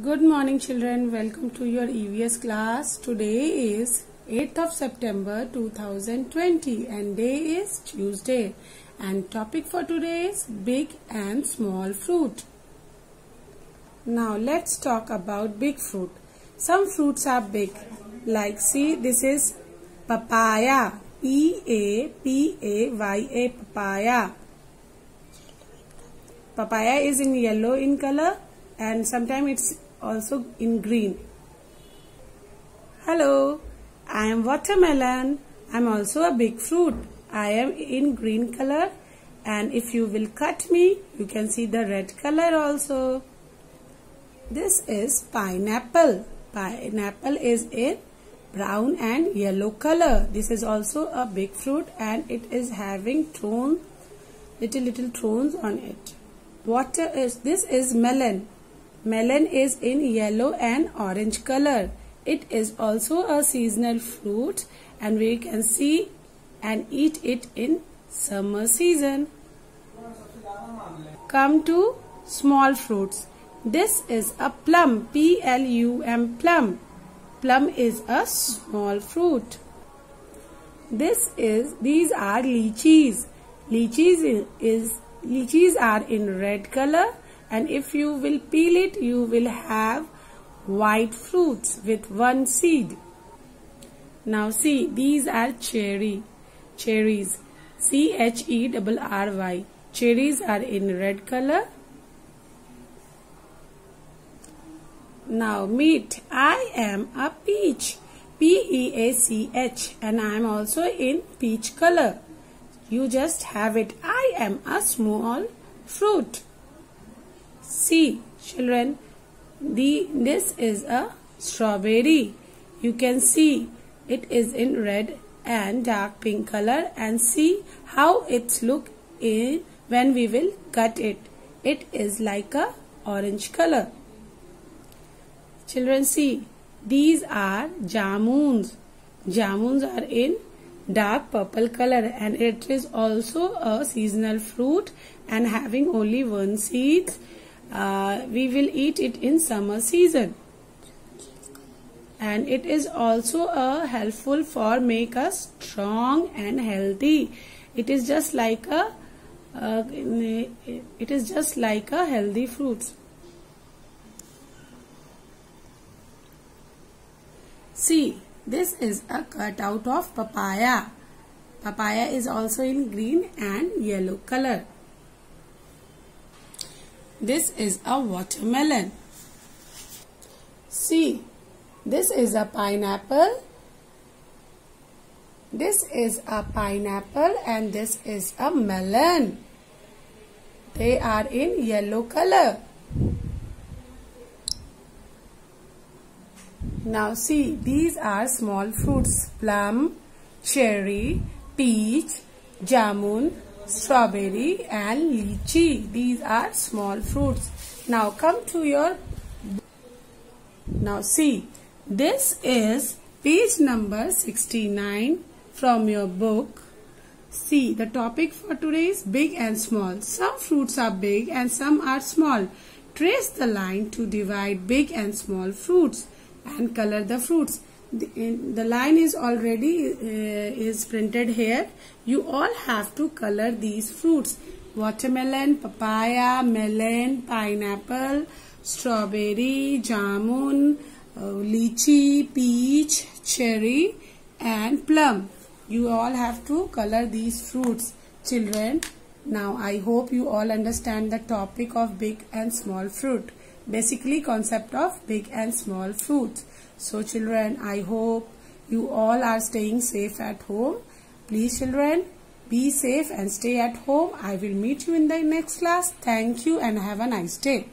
Good morning children. Welcome to your EVS class. Today is 8th of September 2020 and day is Tuesday and topic for today is big and small fruit. Now let's talk about big fruit. Some fruits are big like see this is papaya. P-A-P-A-Y-A papaya. Papaya is in yellow in color and sometimes it's also in green. Hello, I am watermelon. I am also a big fruit. I am in green color and if you will cut me, you can see the red color also. This is pineapple. Pineapple is in brown and yellow color. This is also a big fruit and it is having thorn, little little thorns on it. What is this is melon. Melon is in yellow and orange color. It is also a seasonal fruit and we can see and eat it in summer season. Come to small fruits. This is a plum. P-L-U-M plum. Plum is a small fruit. This is, these are lychees. Lychees is, lychees are in red color and if you will peel it you will have white fruits with one seed. Now see these are cherry, cherries, C-H-E-R-R-Y. Cherries are in red color. Now meet, I am a peach, P-E-A-C-H and I am also in peach color. You just have it, I am a small fruit. See children, the this is a strawberry. You can see it is in red and dark pink color and see how it's look in when we will cut it. It is like a orange color. Children see these are jamuns. Jamuns are in dark purple color and it is also a seasonal fruit and having only one seed uh, we will eat it in summer season. And it is also a helpful for make us strong and healthy. It is just like a uh, it is just like a healthy fruits. See this is a cut out of papaya. Papaya is also in green and yellow color this is a watermelon. See, this is a pineapple. This is a pineapple and this is a melon. They are in yellow color. Now see, these are small fruits. Plum, cherry, peach, jamun, strawberry and lychee. These are small fruits. Now come to your, now see, this is page number 69 from your book. See, the topic for today is big and small. Some fruits are big and some are small. Trace the line to divide big and small fruits and color the fruits the, the line is already uh, is printed here. You all have to color these fruits. Watermelon papaya melon pineapple strawberry jamun uh, lychee peach cherry and plum. You all have to color these fruits. Children now i hope you all understand the topic of big and small fruit. Basically concept of big and small fruits so children, I hope you all are staying safe at home. Please children, be safe and stay at home. I will meet you in the next class. Thank you and have a nice day.